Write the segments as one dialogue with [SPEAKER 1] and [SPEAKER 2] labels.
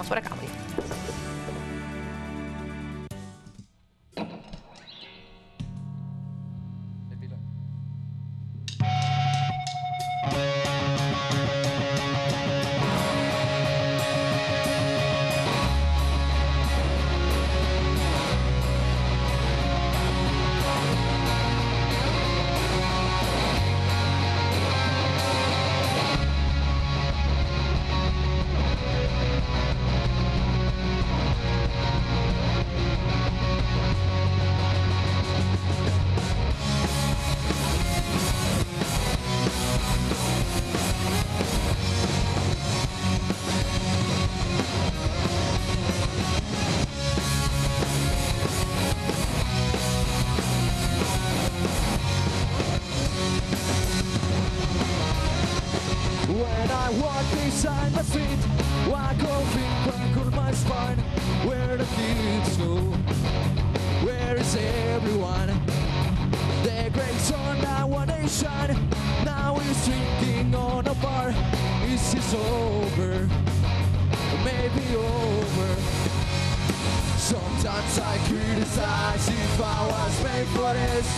[SPEAKER 1] Vamos para
[SPEAKER 2] a I walk beside my feet, walk over conquer my spine. Where the kids go? Where is everyone? The great sun now when they shine. Now he's drinking on a bar. Is this over? Maybe over. Sometimes I criticize if I was made for this.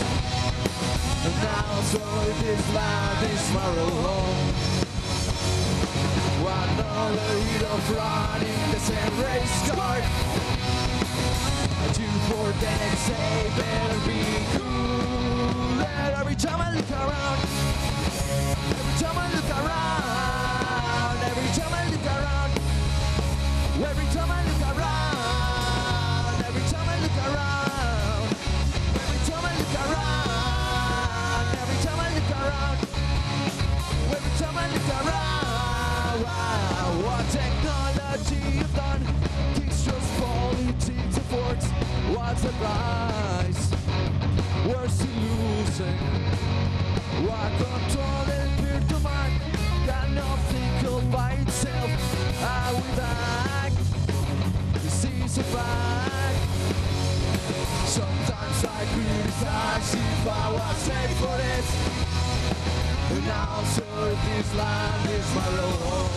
[SPEAKER 2] And now so this land is my home. Running the same race car. Two for the next day, better be Price? Where's the losing? What control and peer to mind Got nothing all by itself Are we back? This is a fact Sometimes I criticize if I was made for this and now so this land is my home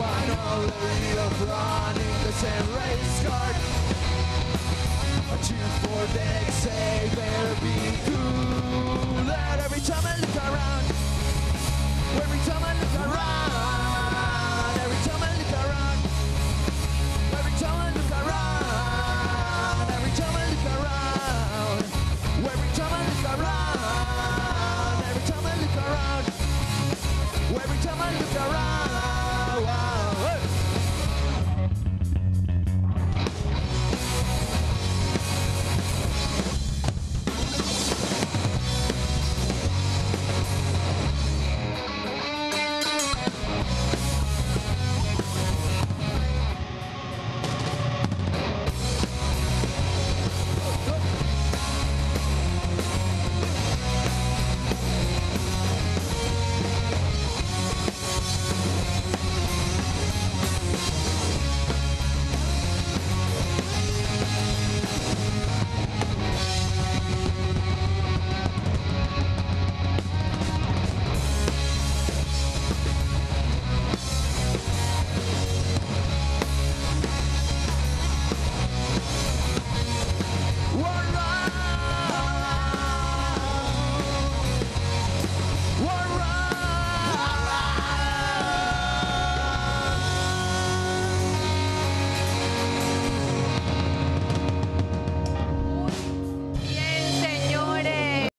[SPEAKER 2] One only of running the same race car Choose for the next say better be cool. And every time I look around. Every time I look